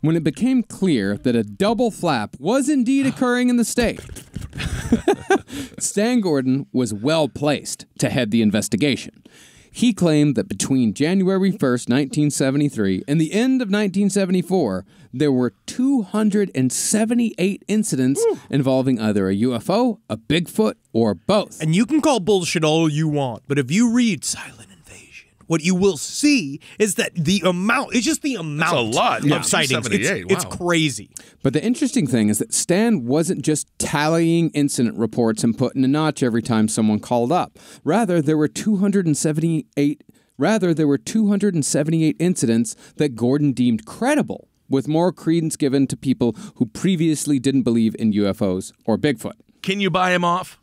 when it became clear that a double flap was indeed occurring in the state. Stan Gordon was well placed to head the investigation. He claimed that between January 1st, 1973, and the end of 1974, there were 278 incidents involving either a UFO, a Bigfoot, or both. And you can call bullshit all you want, but if you read Silent what you will see is that the amount, it's just the amount a lot. of Yeah. sightings. It's, 278, it's crazy. But the interesting thing is that Stan wasn't just tallying incident reports and putting a notch every time someone called up. Rather, there were 278 rather there were 278 incidents that Gordon deemed credible, with more credence given to people who previously didn't believe in UFOs or Bigfoot. Can you buy him off?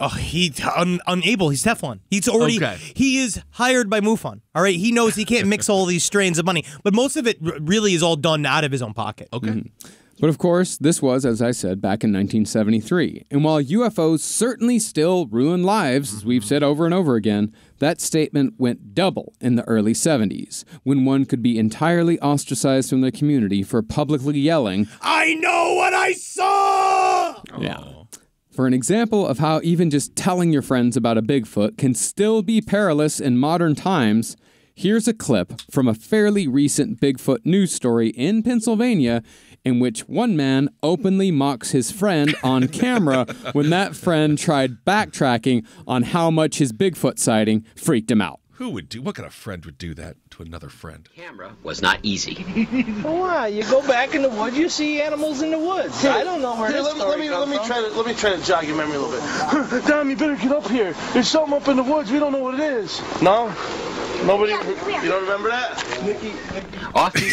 Oh, he's un- unable. He's Teflon. He's already. Okay. He is hired by MUFON. All right. He knows he can't mix all these strains of money, but most of it r- really is all done out of his own pocket. Okay. Mm-hmm. But of course, this was, as I said, back in 1973. And while UFOs certainly still ruin lives, as we've said over and over again, that statement went double in the early 70s, when one could be entirely ostracized from the community for publicly yelling, I know what I saw. Oh. Yeah. For an example of how even just telling your friends about a Bigfoot can still be perilous in modern times, here's a clip from a fairly recent Bigfoot news story in Pennsylvania in which one man openly mocks his friend on camera when that friend tried backtracking on how much his Bigfoot sighting freaked him out. Who would do? What kind of friend would do that to another friend? camera was not easy. Why? You go back in the woods, you see animals in the woods. I don't know where Here, this let me, story let me, come let me from. try to let me try to jog your memory a little bit. Dom, you better get up here. There's something up in the woods. We don't know what it is. No, nobody. You don't remember that? Nikki, Off the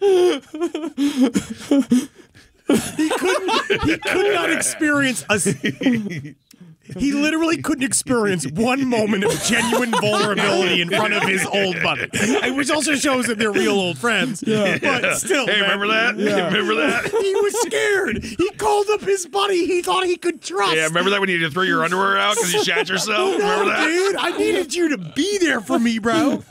He could not experience a. s- He literally couldn't experience one moment of genuine vulnerability in front of his old buddy, which also shows that they're real old friends. Yeah. But still, Hey, man, remember that? Remember that? He was scared. He called up his buddy. He thought he could trust. Yeah, remember that when you had to throw your underwear out because you shat yourself? Remember No, that? dude, I needed you to be there for me, bro.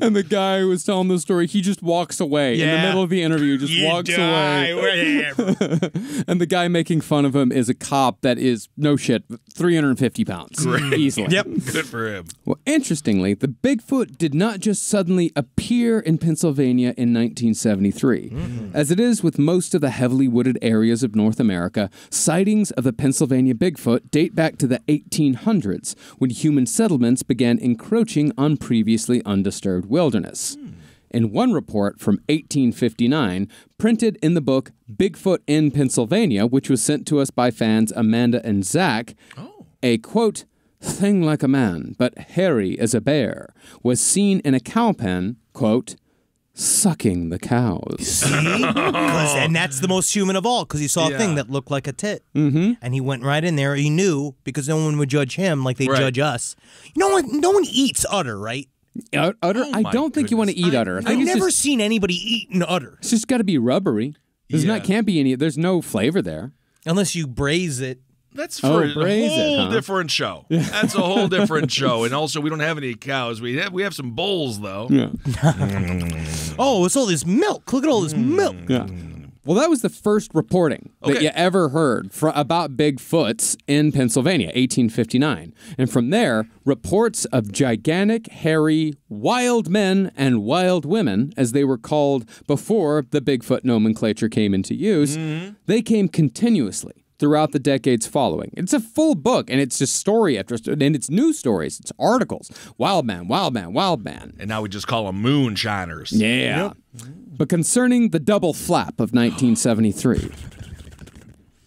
And the guy who was telling the story, he just walks away in the middle of the interview, just You walks die. away. Whatever. And the guy making fun of him is a cop that is, no shit, 350 pounds. Easily. Yep. Good for him. Well, interestingly, the Bigfoot did not just suddenly appear in Pennsylvania in 1973. Mm. As it is with most of the heavily wooded areas of North America, sightings of the Pennsylvania Bigfoot date back to the 1800s, when human settlements began encroaching on previously undisturbed wilderness. Hmm. In one report from 1859, printed in the book Bigfoot in Pennsylvania, which was sent to us by fans Amanda and Zach, oh. A quote, thing like a man, but hairy as a bear, was seen in a cow pen, quote, sucking the cows. See? 'Cause- and that's the most human of all because he saw a thing Yeah. that looked like a tit. Mm-hmm. And he went right in there. He knew because no one would judge him like they Right. judge us. No one, no one eats udder, right? Uh, udder, I my don't think you want to eat udder. I I've think it's never just, seen anybody eat an udder it's just got to be rubbery. There's Yeah. not can't be any. There's no flavor there. unless you braise it. That's Oh, for a braise it, whole huh? different show. That's a whole different show. And also, we don't have any cows. We have we have some bulls though. Yeah. Oh, it's all this milk. Look at all this mm. milk. Yeah. Well, that was the first reporting that you ever heard fr- about Bigfoots in Pennsylvania, 1859. And from there, reports of gigantic, hairy, wild men and wild women, as they were called before the Bigfoot nomenclature came into use, mm-hmm. they came continuously throughout the decades following. It's a full book, and it's just story after story, and it's news stories, it's articles. Wild man, wild man, wild man. And now we just call them moonshiners. Yeah. But concerning the double flap of 1973,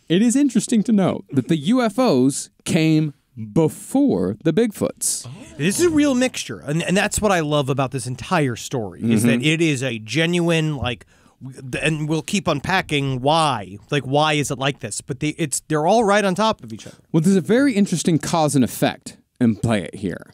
it is interesting to note that the UFOs came before the Bigfoots. Oh. This is a real mixture, and, and that's what I love about this entire story is that mm-hmm. it is a genuine like, w- and we'll keep unpacking why, like why is it like this? But they, it's they're all right on top of each other. Well, there's a very interesting cause and effect in play it here.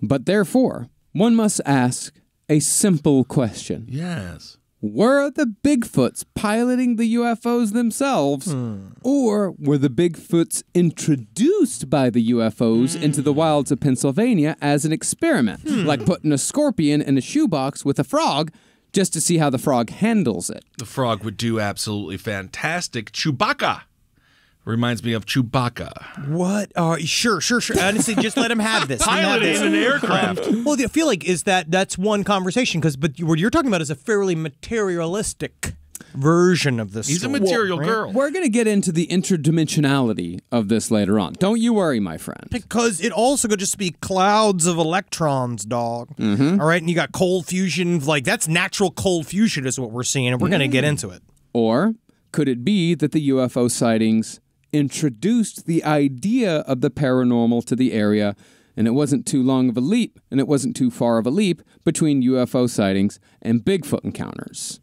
But therefore, one must ask a simple question. Yes. Were the Bigfoots piloting the UFOs themselves, hmm. or were the Bigfoots introduced by the UFOs hmm. into the wilds of Pennsylvania as an experiment, hmm. like putting a scorpion in a shoebox with a frog just to see how the frog handles it. The frog would do absolutely fantastic. Chewbacca reminds me of Chewbacca. What? Uh, sure, sure, sure. Honestly, just let him have this. Let him have Piloting this. an aircraft. Well, I feel like is that that's one conversation because, but what you're talking about is a fairly materialistic version of this. He's a material right? girl. We're going to get into the interdimensionality of this later on. Don't you worry, my friend. Because it also could just be clouds of electrons, dog. Mm-hmm. All right, and you got cold fusion. Like that's natural cold fusion is what we're seeing, and we're going to get mm. into it. Or could it be that the UFO sightings introduced the idea of the paranormal to the area, and it wasn't too long of a leap, and it wasn't too far of a leap between UFO sightings and Bigfoot encounters?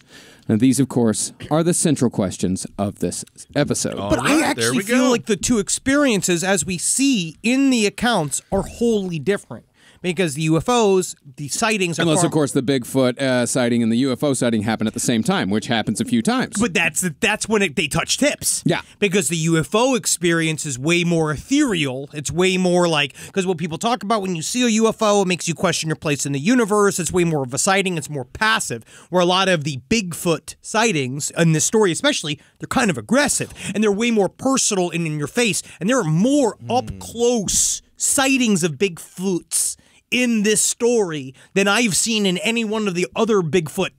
Now, these, of course, are the central questions of this episode. But All I right, there actually feel go. like the two experiences, as we see in the accounts, are wholly different. Because the UFOs, the sightings, are Unless, far- of course, the Bigfoot uh, sighting and the UFO sighting happen at the same time, which happens a few times. But that's that's when it, they touch tips. Yeah. Because the UFO experience is way more ethereal. It's way more like because what people talk about when you see a UFO, it makes you question your place in the universe. It's way more of a sighting. It's more passive. Where a lot of the Bigfoot sightings in this story, especially, they're kind of aggressive and they're way more personal and in your face. And there are more up close sightings of Bigfoots in this story than I've seen in any one of the other Bigfoot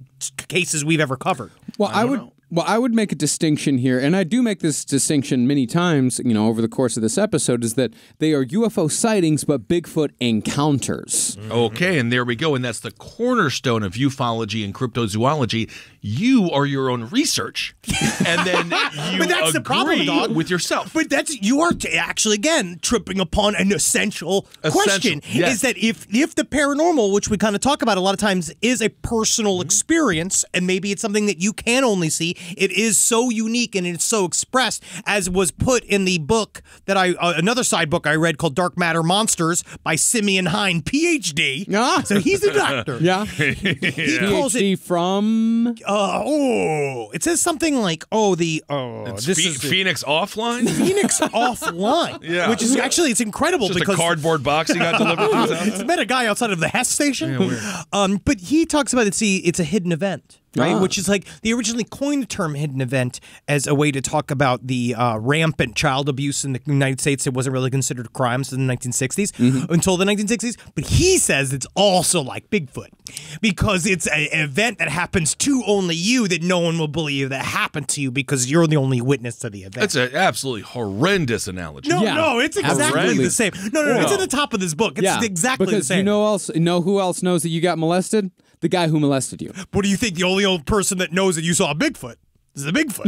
cases we've ever covered. Well, I, would well, I would make a distinction here, and I do make this distinction many times, you know, over the course of this episode, is that they are UFO sightings but Bigfoot encounters. Okay, and there we go. And that's the cornerstone of ufology and cryptozoology. You are your own research. And then you But that's agree the problem, dog. with yourself. But that's you are t- actually again tripping upon an essential, Essential, question. yes. Is that if if the paranormal, which we kind of talk about a lot of times, is a personal Mm-hmm. experience, and maybe it's something that you can only see, it is so unique and it's so expressed, as was put in the book that I uh, another side book I read called Dark Matter Monsters by Simeon Hein, PhD. Ah. So he's a doctor. Yeah. He calls it. From. Uh, oh, it says something like, "Oh, the oh, It's this Phe- is the- Phoenix offline? Phoenix offline. Yeah. Which is actually it's incredible Just a because cardboard box he got delivered to his house? it's met a guy outside of the Hess station. Um, but he talks about it. See, it's a hidden event. Right, Ah. which is like they originally coined the term "hidden event" as a way to talk about the uh, rampant child abuse in the United States. It wasn't really considered a crime since the 1960s Mm-hmm. until the 1960s. But he says it's also like Bigfoot because it's a- an event that happens to only you that no one will believe that happened to you because you're the only witness to the event. That's an absolutely horrendous analogy. No, Yeah. no, it's exactly Absolutely. the same. No, no, no, it's at the top of this book. It's yeah. exactly because the same. you know else know who else knows that you got molested? The guy who molested you. what do you think? The only old person that knows that you saw a Bigfoot is the Bigfoot,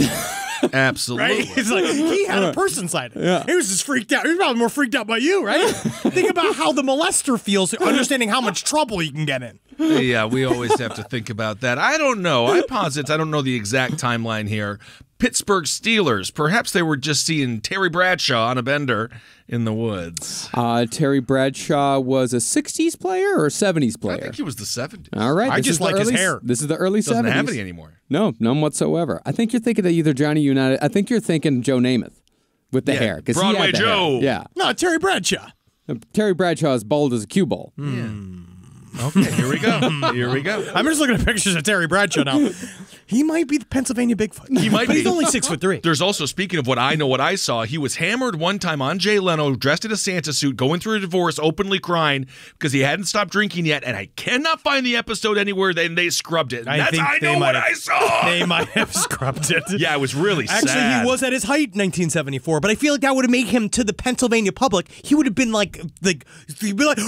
Absolutely. right? It's like he had a person sighting. Yeah. He was just freaked out. He was probably more freaked out by you, right? think about how the molester feels, understanding how much trouble he can get in. yeah, we always have to think about that. I don't know. I posit I don't know the exact timeline here. Pittsburgh Steelers. Perhaps they were just seeing Terry Bradshaw on a bender in the woods. Uh, Terry Bradshaw was a 60s player or 70s I player? think he was the 70s. All right. I just is the like his hair. This is the early Doesn't 70s. have any anymore. No, none whatsoever. I think you're thinking of either Johnny Unitas. I think you're thinking Joe Namath with the Yeah, hair. 'cause he Broadway had the hair. Joe. Yeah. No, Terry Bradshaw. Terry Bradshaw is bald as a cue ball. Hmm. Okay, here we go. Here we go. I'm just looking at pictures of Terry Bradshaw now. He might be the Pennsylvania Bigfoot. He might but he's only six foot three. There's also, speaking of what I know, what I saw, he was hammered one time on Jay Leno, dressed in a Santa suit, going through a divorce, openly crying because he hadn't stopped drinking yet. And I cannot find the episode anywhere. Then they scrubbed it. I That's think I know what have- I saw. They might have scrubbed it. yeah, it was really Actually, sad. he was at his height in 1974, but I feel like that would have made him to the Pennsylvania public. He would have been like, like, he'd be like,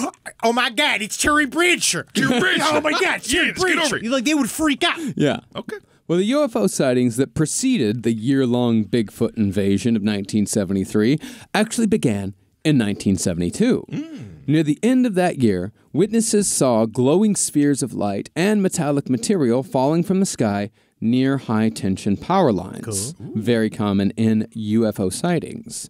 "Oh my God, it's Terry Bradshaw! Terry Bradshaw. oh my God, it's Terry Yes, get over it. Like they would freak out. Yeah. Okay. Well, the UFO sightings that preceded the year long Bigfoot invasion of 1973 actually began in 1972. Hmm. Near the end of that year, witnesses saw glowing spheres of light and metallic material falling from the sky near high tension power lines. Very common in UFO sightings.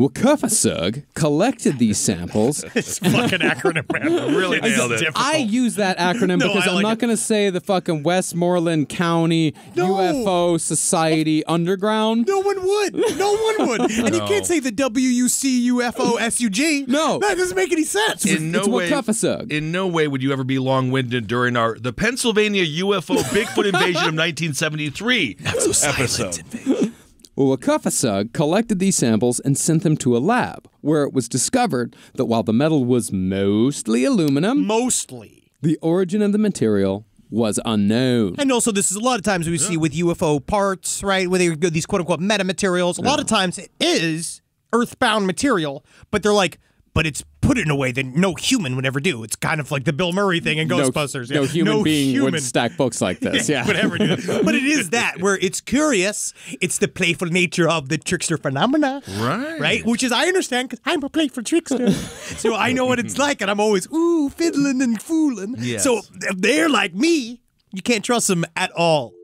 Wakufasug collected these samples. It's fucking acronym, man. Really nailed it. I use that acronym No, because I I'm like not it. going to say the fucking Westmoreland County No. UFO Society Underground. No one would. No one would. And you can't say the WUC UFO SUG. No. That doesn't make any sense. In no it's way, Wakufasug. in no way would you ever be long-winded during our the Pennsylvania UFO Bigfoot invasion of 1973 episode. Well, Wakufasug collected these samples and sent them to a lab, where it was discovered that while the metal was mostly aluminum, Mostly. the origin of the material was unknown. And also, this is a lot of times we see with UFO parts, right? Where they go these quote unquote meta materials. A lot of times it is earthbound material, but they're like, but it's put in a way that no human would ever do. It's kind of like the Bill Murray thing in Ghostbusters. No, Yeah. human being human. would stack books like this. Yeah. would ever. But it is that where it's curious. It's the playful nature of the trickster phenomena. Right. Right? Which is, I understand because I'm a playful trickster. so I know what it's like. And I'm always, ooh, fiddling and fooling. Yes. So they're like me, you can't trust them at all.